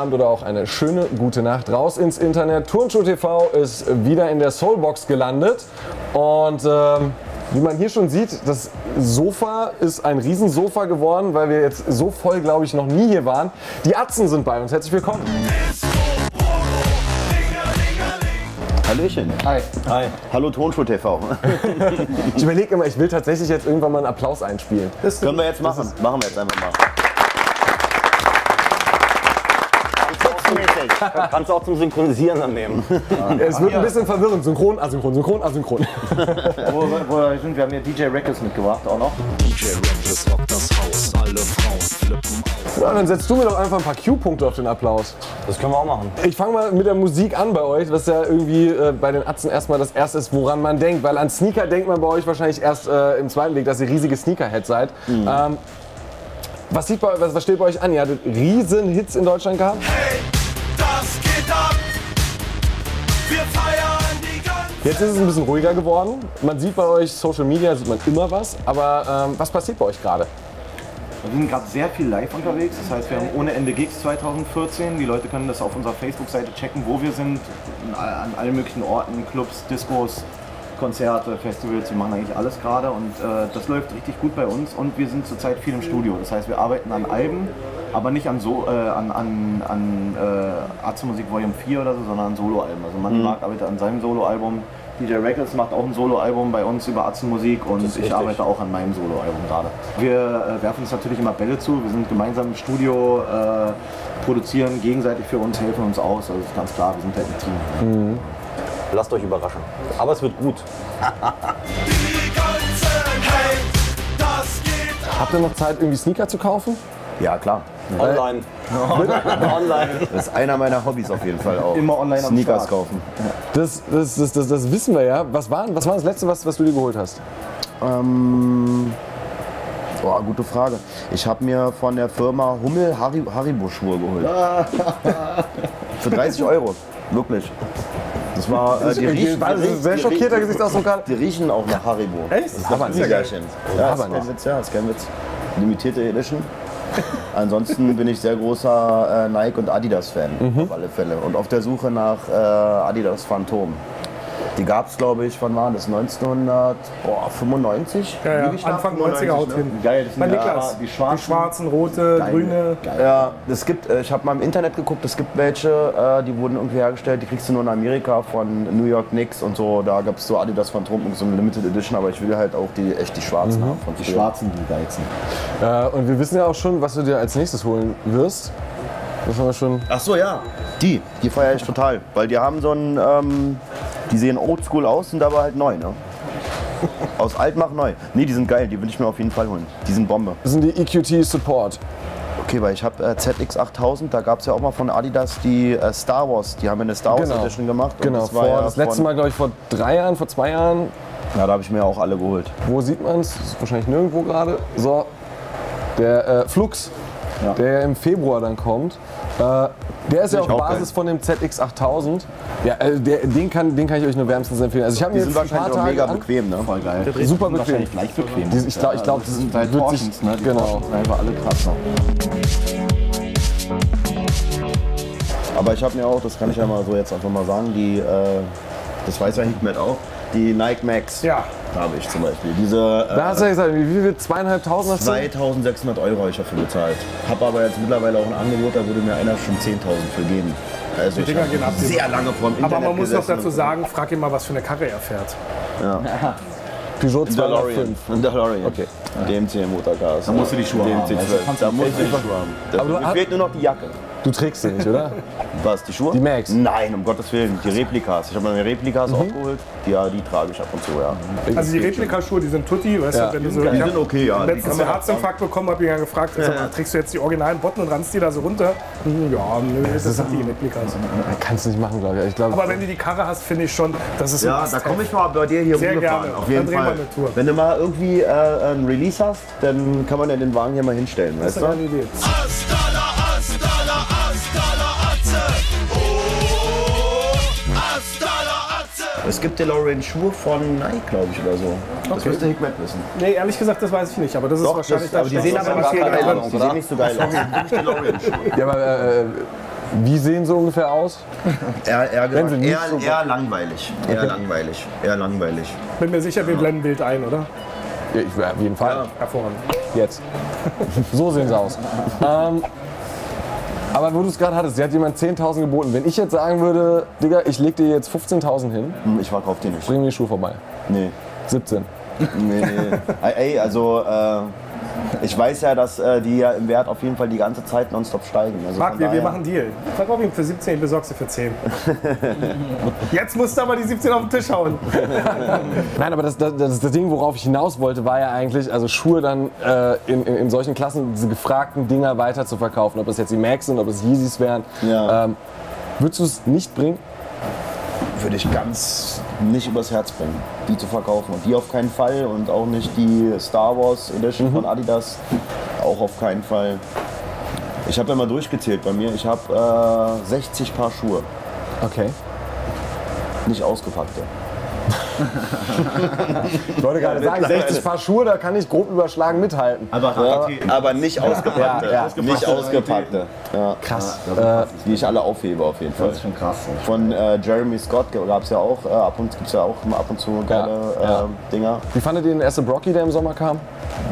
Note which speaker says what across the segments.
Speaker 1: Abend oder auch eine schöne gute Nacht raus ins Internet. Turnschuh TV ist wieder in der Soulbox gelandet und ähm, wie man hier schon sieht, das Sofa ist ein Riesensofa geworden, weil wir jetzt so voll, glaube ich, noch nie hier waren. Die Atzen sind bei uns. Herzlich willkommen.
Speaker 2: Hallöchen.
Speaker 1: Hi.
Speaker 2: Hi. Hallo Tonschuh TV.
Speaker 1: Ich überlege immer, ich will tatsächlich jetzt irgendwann mal einen Applaus einspielen. Das
Speaker 2: Können wir jetzt machen. Machen wir jetzt einfach mal. Kannst du auch zum Synchronisieren dann nehmen.
Speaker 1: es wird ein bisschen verwirrend. Synchron, asynchron, synchron, asynchron.
Speaker 3: Wo, wo wir sind, wir haben hier DJ Records mitgebracht auch noch.
Speaker 4: DJ Reckless rockt das Haus, alle Frauen flippen aus.
Speaker 1: Ja, dann setzt du mir doch einfach ein paar Q-Punkte auf den Applaus.
Speaker 2: Das können wir auch machen.
Speaker 1: Ich fange mal mit der Musik an bei euch, was ja irgendwie äh, bei den Atzen erstmal das erste ist, woran man denkt. Weil an Sneaker denkt man bei euch wahrscheinlich erst äh, im zweiten Weg, dass ihr riesige Sneakerhead seid. Ähm, was, sieht bei, was, was steht bei euch an? Ihr hattet riesen Hits in Deutschland gehabt.
Speaker 5: Hey,
Speaker 1: Jetzt ist es ein bisschen ruhiger geworden. Man sieht bei euch Social Media, sieht man immer was. Aber ähm, was passiert bei euch gerade?
Speaker 3: Wir sind gerade sehr viel live unterwegs. Das heißt, wir haben ohne Ende Gigs 2014. Die Leute können das auf unserer Facebook-Seite checken, wo wir sind. An allen möglichen Orten, Clubs, Discos, Konzerte, Festivals. Wir machen eigentlich alles gerade und äh, das läuft richtig gut bei uns. Und wir sind zurzeit viel im Studio. Das heißt, wir arbeiten an Alben, aber nicht an, so, äh, an, an, an äh, Atze Musik Volume 4 oder so, sondern an Soloalben. Also Manni Mark arbeitet an seinem Soloalbum. DJ Records macht auch ein Soloalbum bei uns über Atzenmusik und ich
Speaker 2: richtig.
Speaker 3: arbeite auch an meinem Soloalbum gerade. Wir äh, werfen uns natürlich immer Bälle zu, wir sind gemeinsam im Studio, äh, produzieren gegenseitig für uns, helfen uns aus. Also ist ganz klar, wir sind halt ein Team.
Speaker 2: Lasst euch überraschen. Aber es wird gut.
Speaker 5: die ganze Hey, das geht ab.
Speaker 1: Habt ihr noch Zeit, irgendwie Sneaker zu kaufen?
Speaker 3: Ja klar.
Speaker 2: Online. Online.
Speaker 6: Das ist einer meiner Hobbys auf jeden Fall auch.
Speaker 3: Immer online am
Speaker 6: Sneakers
Speaker 3: Start.
Speaker 6: kaufen.
Speaker 1: Das, das, das, das, das wissen wir ja. Was war, was war das Letzte, was, was du dir geholt hast?
Speaker 6: Ähm, boah, gute Frage. Ich habe mir von der Firma Hummel Harry, Haribo Schuhe geholt. Für 30 Euro. Wirklich. Das war, äh, die, riechen,
Speaker 1: war
Speaker 6: die,
Speaker 1: ein sehr
Speaker 6: die,
Speaker 1: schockierter
Speaker 6: die,
Speaker 1: Gesichtsausdruck gerade.
Speaker 6: die riechen auch nach Haribo. Echt? Das ist
Speaker 1: Aber nicht.
Speaker 6: Märchen. Ja, das ist kein. Witz, ja, das ist kein Witz. Limitierte Edition. Ansonsten bin ich sehr großer äh, Nike und Adidas Fan,
Speaker 1: Mhm.
Speaker 6: auf alle Fälle. Und auf der Suche nach äh, Adidas Phantom. Die gab es, glaube ich, wann war das? 1995?
Speaker 7: Ja, ja. Anfang
Speaker 6: 95,
Speaker 7: 90er haut
Speaker 6: ne?
Speaker 7: hin.
Speaker 3: Geil, das sind
Speaker 7: Bei
Speaker 3: ja
Speaker 7: Niklas.
Speaker 3: die
Speaker 7: Die
Speaker 3: schwarzen.
Speaker 7: schwarzen, rote,
Speaker 6: Geil.
Speaker 7: grüne.
Speaker 6: Ja, es gibt, äh, ich habe mal im Internet geguckt, es gibt welche, äh, die wurden irgendwie hergestellt, die kriegst du nur in Amerika von New York Knicks und so. Da gab es so Adidas Phantom, so eine Limited Edition, aber ich will halt auch die echt die schwarzen haben von
Speaker 3: Die schwarzen, die geilsten.
Speaker 1: Äh, und wir wissen ja auch schon, was du dir als nächstes holen wirst. Das haben wir schon.
Speaker 6: Ach so, ja. Die, die feiere ich total, weil die haben so ein, ähm, die sehen oldschool aus, sind aber halt neu, ne? Aus alt mach neu. Nee, die sind geil, die will ich mir auf jeden Fall holen. Die sind Bombe.
Speaker 1: Das sind die EQT Support.
Speaker 6: Okay, weil ich habe äh, ZX8000, da gab es ja auch mal von Adidas die äh, Star Wars, die haben ja eine Star Wars
Speaker 1: Genau.
Speaker 6: Edition gemacht. und
Speaker 1: Genau,
Speaker 6: das war
Speaker 1: vor,
Speaker 6: ja
Speaker 1: das letzte Mal, glaube ich, vor drei Jahren, vor zwei Jahren.
Speaker 6: Ja, da habe ich mir auch alle geholt.
Speaker 1: Wo sieht man es? Wahrscheinlich nirgendwo gerade. So, der äh, Flux, der ja im Februar dann kommt. Äh, der ist ja auch Basis
Speaker 6: geil.
Speaker 1: von dem ZX8000. Ja, äh, der, den, kann, den kann ich euch nur wärmstens empfehlen. Also ich habe
Speaker 6: Die
Speaker 1: mir
Speaker 6: sind
Speaker 1: jetzt ein paar
Speaker 6: wahrscheinlich auch
Speaker 1: Tage
Speaker 6: mega
Speaker 1: an,
Speaker 6: bequem, ne?
Speaker 3: Voll geil.
Speaker 1: Super bequem.
Speaker 3: Wahrscheinlich gleich bequem.
Speaker 1: Die- ich glaub- ich glaub,
Speaker 3: das
Speaker 1: das
Speaker 3: sind halt
Speaker 1: wird sich-
Speaker 3: ne? Die
Speaker 1: genau.
Speaker 3: Sind einfach alle krass. Ne?
Speaker 6: Aber ich habe mir auch, das kann ich ja mal so jetzt einfach mal sagen, die, äh, das weiß ja Hikmet auch, die Nike Max
Speaker 7: Ja.
Speaker 6: habe ich zum Beispiel. Diese
Speaker 1: da hast du
Speaker 6: äh,
Speaker 1: ja gesagt, wie viel? Zweieinhalbtausend hast du?
Speaker 6: 2600 Euro habe ich dafür bezahlt. Habe aber jetzt mittlerweile auch ein Angebot, da würde mir einer schon 10.000 für geben. Also ich
Speaker 7: Dinger gehen ab.
Speaker 6: sehr lange vor dem Internet
Speaker 7: Aber man muss noch
Speaker 6: gesessen
Speaker 7: dazu sagen, frag ihn mal, was für eine Karre er fährt.
Speaker 1: Peugeot
Speaker 6: Ein DeLorean.
Speaker 1: 205.
Speaker 6: Ein DeLorean.
Speaker 1: Okay.
Speaker 6: DMC Motorcars.
Speaker 3: Da musst du die Schuhe haben.
Speaker 6: DMC
Speaker 3: Also
Speaker 6: 12.
Speaker 3: kannst du
Speaker 6: Da musst du die Schuhe haben.
Speaker 1: Aber du
Speaker 6: mir fehlt nur noch die Jacke.
Speaker 1: Du trägst sie nicht, oder?
Speaker 6: Was, die Schuhe?
Speaker 1: Die Max.
Speaker 6: Nein, um Gottes Willen. Die Replikas. Ich habe meine Replikas auch geholt. Die, ja, die trage ich ab und zu, ja.
Speaker 7: Also die Replika-Schuhe, die sind tutti, weißt
Speaker 1: Ja.
Speaker 7: du, wenn du so...
Speaker 6: Die
Speaker 7: ich
Speaker 6: sind okay, ja.
Speaker 7: Letztens einen Herzinfarkt bekommen, hab ihn ja gefragt, sag mal, trägst du jetzt die originalen Botten und rannst die da so runter? Hm, Ja, nö, das sind die Replikas.
Speaker 1: Kannst du nicht machen, glaube ich. ich glaub,
Speaker 7: Aber wenn du die Karre hast, finde ich schon, das ist
Speaker 6: Ja, da komme ich mal bei dir hier
Speaker 7: Sehr
Speaker 6: rumgefahren.
Speaker 7: gerne.
Speaker 6: Auf jeden
Speaker 7: Dann
Speaker 6: Fall.
Speaker 7: eine Tour.
Speaker 6: Wenn du mal irgendwie äh, ein Release hast, dann kann man ja den Wagen hier mal hinstellen,
Speaker 7: Das
Speaker 6: weißt
Speaker 7: ist eine
Speaker 6: du?
Speaker 7: geile Idee.
Speaker 6: Es gibt DeLorean-Schuhe von Nike, glaube ich, oder so. Das müsste Hikmet wissen.
Speaker 7: Nee, ehrlich gesagt, das weiß ich nicht, aber das ist
Speaker 6: Doch,
Speaker 7: wahrscheinlich
Speaker 6: das, aber die sehen aber nicht geil aus. Die sehen nicht so geil aus.
Speaker 1: Ja, aber äh, wie sehen sie ungefähr aus?
Speaker 6: Eher, eher, eher,
Speaker 1: so-
Speaker 6: eher langweilig. Eher langweilig. Eher langweilig.
Speaker 7: Bin mir sicher, wir blenden Bild ein, oder?
Speaker 1: Ja, ich, auf jeden Fall.
Speaker 7: Hervorragend.
Speaker 1: Jetzt. So sehen sie aus. ähm, aber wo du es gerade hattest, sie hat jemand 10.000 geboten. Wenn ich jetzt sagen würde, Digga, ich leg dir jetzt 15.000 hin,
Speaker 6: Hm, Ich verkauf die nicht.
Speaker 1: bring mir die Schuhe vorbei.
Speaker 6: Nee.
Speaker 1: 17.
Speaker 6: Nee, nee. Ey, also äh, ich weiß ja, dass äh, die ja im Wert auf jeden Fall die ganze Zeit nonstop steigen. Also
Speaker 7: Marc, wir, wir machen einen Deal. Verkauf ihn für 17, ich besorge sie für 10. Jetzt musst du aber die 17 auf den Tisch hauen.
Speaker 1: Nein, aber das, das, das, das Ding, worauf ich hinaus wollte, war ja eigentlich, also Schuhe dann äh, in, in, in solchen Klassen, diese gefragten Dinger weiter zu verkaufen. Ob das jetzt die Max sind, ob es Yeezys wären.
Speaker 6: Ja.
Speaker 1: Ähm, würdest du es nicht bringen?
Speaker 6: Würde ich ganz nicht übers Herz bringen, die zu verkaufen. Und die auf keinen Fall und auch nicht die Star Wars Edition von Adidas, auch auf keinen Fall. Ich habe ja mal durchgezählt bei mir, ich habe äh, 60 Paar Schuhe,
Speaker 1: Okay.
Speaker 6: nicht ausgepackte.
Speaker 1: Ich wollte gerade sagen, 60 Paar Schuhe, da kann ich grob überschlagen mithalten.
Speaker 3: Aber Raritäten.
Speaker 6: Aber nicht ausgepackte.
Speaker 1: Ja, ja.
Speaker 6: Nicht ausgepackte. Ja.
Speaker 1: Krass.
Speaker 6: Äh, die ich alle aufhebe auf jeden Fall.
Speaker 3: Das ist schon krass.
Speaker 6: Von äh, Jeremy Scott gab es ja auch, äh, ab und gibt's ja auch ab und zu geile
Speaker 1: ja.
Speaker 6: Äh, Dinger.
Speaker 1: Wie fandet ihr den ersten Brocky, der im Sommer kam?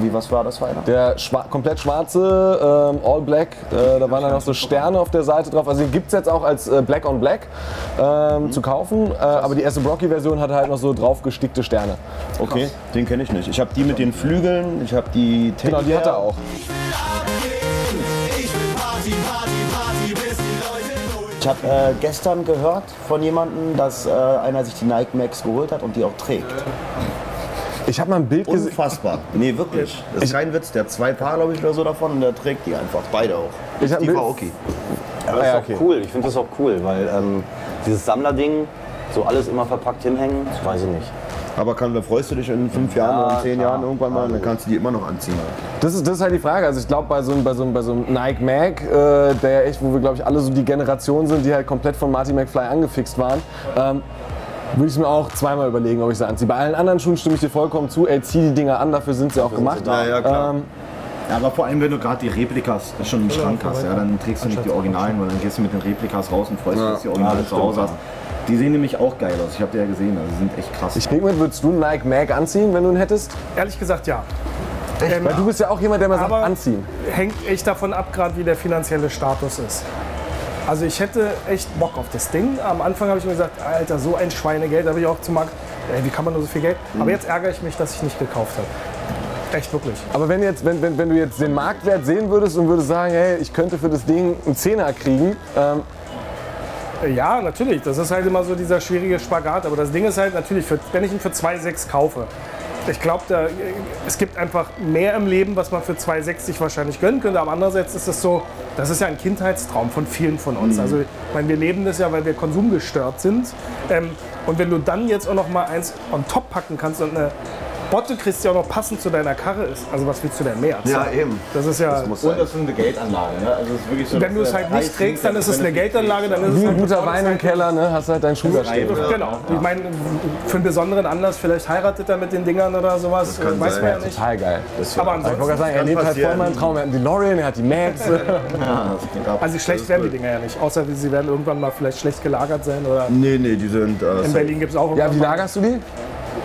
Speaker 6: Wie, was war das für einer?
Speaker 1: Der schwa komplett schwarze, ähm, all black, äh, da waren dann noch so Sterne auf der Seite drauf. Also den gibt es jetzt auch als äh, Black on Black ähm, zu kaufen. Äh, aber die erste Brocky-Version hatte halt noch so drauf gestickte Sterne.
Speaker 6: Okay, den kenne ich nicht. Ich habe die mit den Flügeln, ich habe die Teddy
Speaker 1: Genau, die hat er auch.
Speaker 5: Ich will Party, Party, Party, bis die Leute durch.
Speaker 6: Ich habe äh, gestern gehört von jemandem, dass äh, einer sich die Nike Max geholt hat und die auch trägt.
Speaker 1: Ich habe mal ein Bild gesehen.
Speaker 6: Unfassbar. Nee, wirklich. Das ist kein Witz. Der hat zwei Paar, glaube ich, oder so davon und der trägt die einfach. Beide auch.
Speaker 1: Ich Bild-
Speaker 6: Aoki.
Speaker 2: Aber das
Speaker 1: ja,
Speaker 2: ist
Speaker 1: okay.
Speaker 2: auch cool. Ich finde das auch cool, weil ähm, dieses Sammlerding, so alles immer verpackt hinhängen, das weiß ich nicht.
Speaker 6: Aber kann, da freust du dich in fünf Jahren
Speaker 2: Ja,
Speaker 6: oder in zehn
Speaker 2: klar.
Speaker 6: Jahren irgendwann mal, dann kannst du die immer noch anziehen.
Speaker 1: Das ist, das ist halt die Frage. Also ich glaube, bei so, einem- bei, so, bei so einem Nike Mag, äh, der echt, wo wir glaube ich alle so die Generation sind, die halt komplett von Marty McFly angefixt waren, ähm, würde ich es mir auch zweimal überlegen, ob ich sie anziehe. Bei allen anderen Schuhen stimme ich dir vollkommen zu. Ey, zieh die Dinger an, dafür sind sie auch gemacht.
Speaker 6: da. Ja, ja, klar.
Speaker 1: Ähm,
Speaker 3: Ja, aber vor allem, wenn du gerade die Replikas schon im Schrank hast, ja, dann trägst du nicht die Originalen, weil dann gehst du mit den Replikas raus und freust dich, dass die Originale zu Hause hast. Die sehen nämlich auch geil aus. Ich habe die ja gesehen, also die sind echt krass.
Speaker 1: ich denke mit, würdest du einen Nike Mag anziehen, wenn du ihn hättest?
Speaker 7: Ehrlich gesagt, ja. Ähm,
Speaker 1: Weil du bist ja auch jemand, der mal sagt, anziehen.
Speaker 7: hängt echt davon ab, gerade wie der finanzielle Status ist. Also ich hätte echt Bock auf das Ding. Am Anfang habe ich mir gesagt, Alter, so ein Schweinegeld. Da habe ich auch zu Marc, ey, wie kann man nur so viel Geld?
Speaker 1: Mhm.
Speaker 7: Aber jetzt ärgere ich mich, dass ich nicht gekauft habe. Echt wirklich.
Speaker 1: Aber wenn, jetzt, wenn, wenn, wenn du jetzt den Marktwert sehen würdest und würdest sagen, hey, ich könnte für das Ding einen Zehner kriegen, ähm,
Speaker 7: Äh, Ja, natürlich. Das ist halt immer so dieser schwierige Spagat. Aber das Ding ist halt natürlich, für, wenn ich ihn für 2,6 kaufe, ich glaube, es gibt einfach mehr im Leben, was man für 2,6 sich wahrscheinlich gönnen könnte. Aber andererseits ist es so, das ist ja ein Kindheitstraum von vielen von uns. Also, ich meine, wir leben das ja, weil wir konsumgestört sind. Ähm, und wenn du dann jetzt auch noch mal eins on top packen kannst und eine Botte kriegst, die auch noch passend zu deiner Karre ist. Also, was willst du denn mehr?
Speaker 6: eben.
Speaker 7: Das ist ja.
Speaker 6: muss
Speaker 3: und das ist eine Geldanlage. Ne? Also es ist wirklich so,
Speaker 7: wenn du es halt nicht trägst, dann ist es eine Geldanlage, dann ist es
Speaker 1: wie ein
Speaker 7: halt
Speaker 1: guter Wein im Keller, ne, hast halt deinen Schuh da stehen.
Speaker 7: Genau. Ich meine, für einen besonderen Anlass, vielleicht heiratet er mit den Dingern oder sowas,
Speaker 6: kann
Speaker 7: weiß
Speaker 6: sein,
Speaker 7: man ja
Speaker 6: ja,
Speaker 7: nicht.
Speaker 1: Total geil.
Speaker 7: Aber
Speaker 1: Ich wollte
Speaker 7: ansonsten,
Speaker 1: gerade sagen, er lebt halt voll meinen Traum. Er hat einen DeLorean, er hat die Max.
Speaker 7: also schlecht werden die Dinger ja nicht. Außer sie werden irgendwann mal vielleicht schlecht gelagert sein. Oder
Speaker 6: Nee, nee, die sind äh,
Speaker 7: in Berlin gibt es auch
Speaker 1: ja, wie lagerst du die?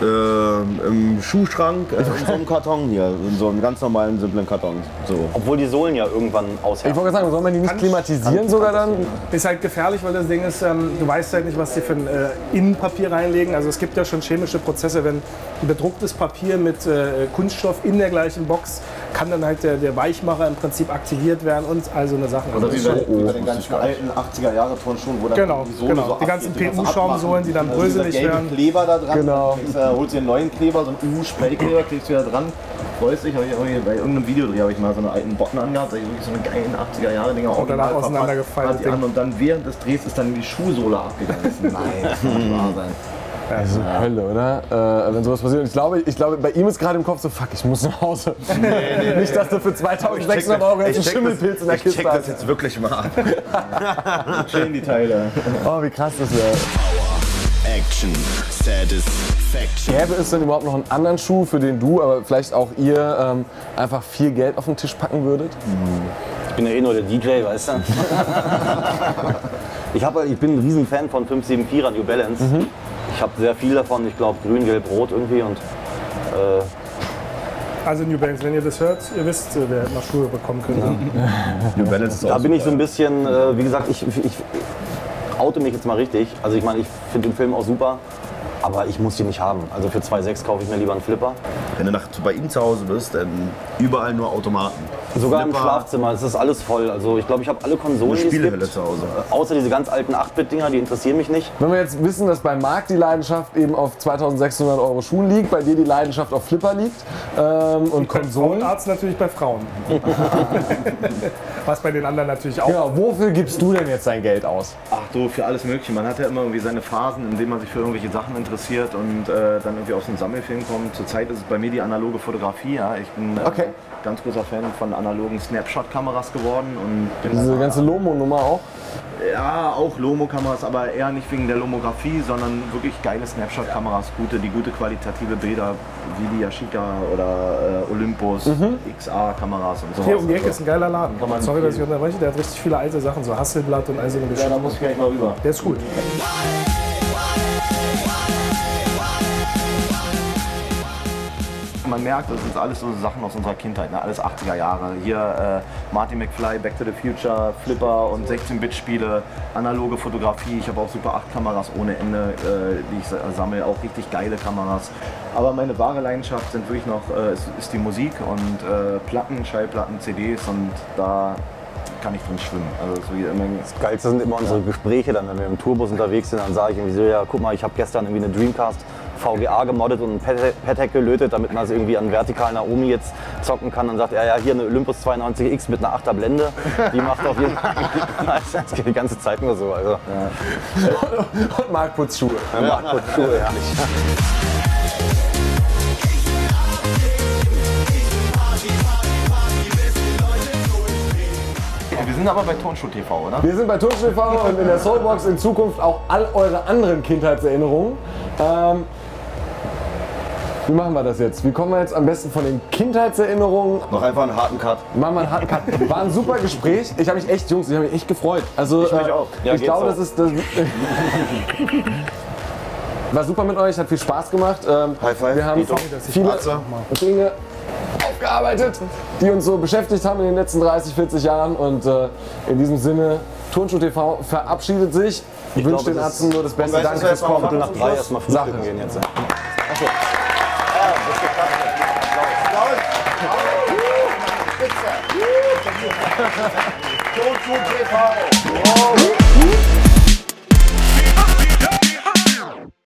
Speaker 6: Äh, im Schuhschrank, äh, in so einem Karton hier, in so einem ganz normalen, simplen Karton. So.
Speaker 2: Obwohl die Sohlen ja irgendwann
Speaker 1: Ich
Speaker 2: aushärten.
Speaker 1: wollte gerade sagen, soll man die nicht klimatisieren sogar dann?
Speaker 7: Ist halt gefährlich, weil das Ding ist, ähm, du weißt halt nicht, was die für ein äh, Innenpapier reinlegen. Also es gibt ja schon chemische Prozesse, wenn ein bedrucktes Papier mit äh, Kunststoff in der gleichen Box kann dann halt der, der Weichmacher im Prinzip aktiviert werden und all so eine Sachen. Also
Speaker 3: Oder wie bei, wie bei den ganzen alten 80er Jahre Turnschuhen, wo dann
Speaker 7: Genau,
Speaker 3: die Sohle
Speaker 7: genau.
Speaker 3: so
Speaker 7: Die ganzen PU-Schaumsohlen, die dann.
Speaker 3: Also
Speaker 7: bröselig werden.
Speaker 3: Kleber da dran,
Speaker 1: Genau.
Speaker 3: kriegst, äh, holst dir einen neuen Kleber, so einen U-Spraykleber, kriegst du wieder dran. Freust dich, hab ich, hab ich, bei irgendeinem Videodreh habe ich mal so einen alten Botten angehabt, da ich wirklich so eine geilen 80er Jahre Dinger
Speaker 7: Und danach auseinandergefallen,
Speaker 3: und dann während des Drehs ist dann die Schuhsohle abgegangen. Nein, das kann nicht wahr sein.
Speaker 1: Also Hölle, oder? Äh, wenn sowas passiert. Und Ich glaube, ich glaube, bei ihm ist gerade im Kopf so, fuck, ich muss nach Hause. Nicht, dass du für 2600 Euro jetzt einen Schimmelpilz in der
Speaker 6: ich check
Speaker 1: Kiste
Speaker 6: das
Speaker 1: hast.
Speaker 6: jetzt wirklich mal ab.
Speaker 3: Chillen die Teile.
Speaker 1: Oh, wie krass das wäre.
Speaker 4: Action, Satisfaction.
Speaker 1: Gäbe es denn überhaupt noch einen anderen Schuh, für den du, aber vielleicht auch ihr ähm, einfach viel Geld auf den Tisch packen würdet?
Speaker 2: Ich bin ja eh nur der DJ, weißt du? ich, hab, ich bin ein Riesenfan von 574er New Balance. Ich habe sehr viel davon, ich glaube grün, gelb, rot irgendwie. Und äh,
Speaker 7: Also New Balance, wenn ihr das hört, ihr wisst, äh, wer hätte noch Schuhe bekommen können.
Speaker 6: New Balance ist
Speaker 2: da
Speaker 6: auch
Speaker 2: bin ich so
Speaker 6: super.
Speaker 2: ein bisschen, äh, wie gesagt, ich, ich, oute mich jetzt mal richtig. Also ich meine, ich finde den Film auch super, aber ich muss den nicht haben. Also für 2,6 kaufe ich mir lieber einen Flipper.
Speaker 6: Wenn du nach, bei ihm zu Hause bist, dann überall nur Automaten.
Speaker 2: Sogar im
Speaker 6: Flipper,
Speaker 2: Schlafzimmer, es ist alles voll. Also ich glaube, ich habe alle Konsolen,
Speaker 6: Eine
Speaker 2: die es gibt.
Speaker 6: zu Hause.
Speaker 2: Außer diese ganz alten 8-Bit-Dinger, die interessieren mich nicht.
Speaker 1: Wenn wir jetzt wissen, dass bei Marc die Leidenschaft eben auf 2600 Euro Schuhen liegt, bei dir die Leidenschaft auf Flipper liegt ähm, und Konsolen.
Speaker 7: Frauenarzt natürlich bei Frauen. Was bei den anderen natürlich auch.
Speaker 1: Genau, wofür gibst du denn jetzt dein Geld aus?
Speaker 3: Ach du, für alles Mögliche. Man hat ja immer irgendwie seine Phasen, in denen man sich für irgendwelche Sachen interessiert und äh, dann irgendwie aus einem Sammelfilm kommt. Zurzeit ist es bei mir die analoge Fotografie. Ja. Ich bin äh,
Speaker 1: Okay.
Speaker 3: ganz großer Fan von analogen Snapshot-Kameras geworden. Und
Speaker 1: Diese ganze Lomo-Nummer auch?
Speaker 3: Ja, auch Lomo-Kameras, aber eher nicht wegen der Lomografie, sondern wirklich geile Snapshot-Kameras, gute, die gute qualitative Bilder, wie die Yashica oder äh, Olympus, XA-Kameras und sowas.
Speaker 7: Hier um die Ecke ist
Speaker 3: Also,
Speaker 7: ein geiler Laden.
Speaker 3: Kann man
Speaker 7: Sorry, dass ich unterbreche. Der hat richtig viele alte Sachen, so Hasselblatt und all so eine
Speaker 3: ja,
Speaker 7: Geschichte.
Speaker 3: da muss ich gleich mal rüber.
Speaker 7: Der ist gut.
Speaker 3: Man merkt, das sind alles so Sachen aus unserer Kindheit, ne? alles 80er Jahre. Hier äh, Marty McFly, Back to the Future, Flipper und 16-Bit-Spiele, analoge Fotografie. Ich habe auch Super 8-Kameras ohne Ende, äh, die ich sa- sammle, auch richtig geile Kameras. Aber meine wahre Leidenschaft sind wirklich noch, äh, ist, ist die Musik und äh, Platten, Schallplatten, CDs und da kann ich drin schwimmen. Also so wie immer,
Speaker 2: Das Geilste sind immer unsere Gespräche dann, wenn wir im Tourbus unterwegs sind, dann sage ich irgendwie so, ja guck mal, ich habe gestern irgendwie eine Dreamcast VGA gemoddet und ein Padhack gelötet, damit man es irgendwie an vertikalen Naomi jetzt zocken kann. Dann sagt er, ja hier eine Olympus 92X mit einer 8er Blende, die macht auf jeden Fall, das geht die ganze Zeit nur so. Also,
Speaker 1: Und Marc putzt Schuhe.
Speaker 2: ja. macht kurz Schuhe, ja.
Speaker 3: wir sind aber bei Tonschuh TV, oder?
Speaker 1: Wir sind bei Tunsch TV und in der Soulbox in Zukunft auch all eure anderen Kindheitserinnerungen. Ähm, wie machen wir das jetzt? Wie kommen wir jetzt am besten von den Kindheitserinnerungen?
Speaker 6: Noch einfach einen harten Cut.
Speaker 1: Machen wir einen harten Cut. War ein super Gespräch. Ich habe mich echt, Jungs, ich habe mich echt gefreut. Also, ich
Speaker 3: mich auch.
Speaker 2: Ja,
Speaker 1: ich glaube,
Speaker 2: so.
Speaker 1: das ist. Das war super mit euch, hat viel Spaß gemacht. Ähm,
Speaker 6: High five.
Speaker 1: Wir haben viele. Dinge aufgearbeitet, die uns so beschäftigt haben in den letzten 30, 40 Jahren. Und äh, in diesem Sinne, Turnschuh TV verabschiedet sich. Ich wünsche den Atzen nur das Beste. Danke fürs Kommen.
Speaker 2: nach drei erstmal
Speaker 1: Sache.
Speaker 2: frühstücken gehen jetzt.
Speaker 6: Tonschuh TV.